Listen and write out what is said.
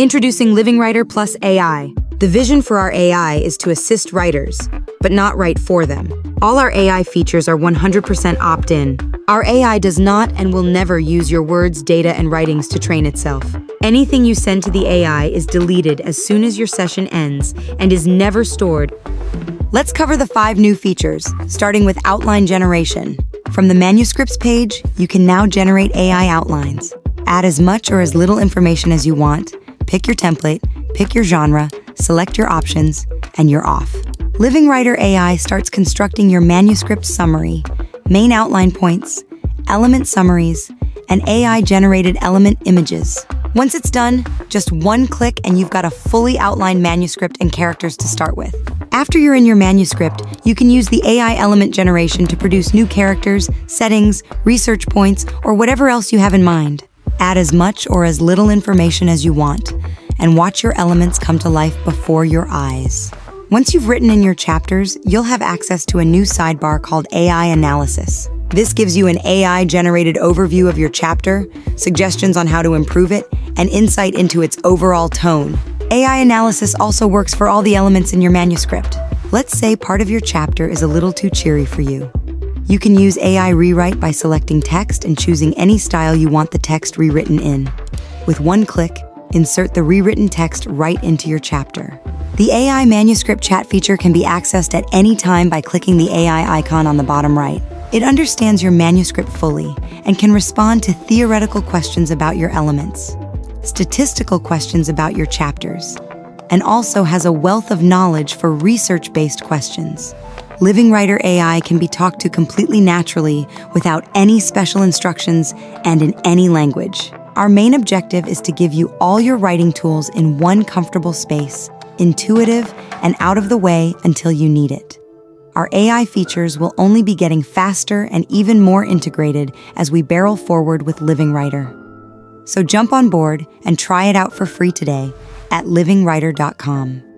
Introducing Living Writer Plus AI. The vision for our AI is to assist writers, but not write for them. All our AI features are 100% opt in. Our AI does not and will never use your words, data, and writings to train itself. Anything you send to the AI is deleted as soon as your session ends and is never stored. Let's cover the five new features, starting with outline generation. From the manuscripts page, you can now generate AI outlines. Add as much or as little information as you want, pick your template, pick your genre, select your options, and you're off. Living Writer AI starts constructing your manuscript summary, main outline points, element summaries, and AI generated element images. Once it's done, just one click and you've got a fully outlined manuscript and characters to start with. After you're in your manuscript, you can use the AI element generation to produce new characters, settings, research points, or whatever else you have in mind. Add as much or as little information as you want, and watch your elements come to life before your eyes. Once you've written in your chapters, you'll have access to a new sidebar called AI Analysis. This gives you an AI generated overview of your chapter, suggestions on how to improve it, and insight into its overall tone. AI analysis also works for all the elements in your manuscript. Let's say part of your chapter is a little too cheery for you. You can use AI Rewrite by selecting text and choosing any style you want the text rewritten in. With one click, insert the rewritten text right into your chapter. The AI manuscript chat feature can be accessed at any time by clicking the AI icon on the bottom right. It understands your manuscript fully and can respond to theoretical questions about your elements, statistical questions about your chapters, and also has a wealth of knowledge for research based questions. Living Writer AI can be talked to completely naturally without any special instructions and in any language. Our main objective is to give you all your writing tools in one comfortable space, intuitive and out of the way until you need it our AI features will only be getting faster and even more integrated as we barrel forward with Living Writer. So jump on board and try it out for free today at livingwriter.com.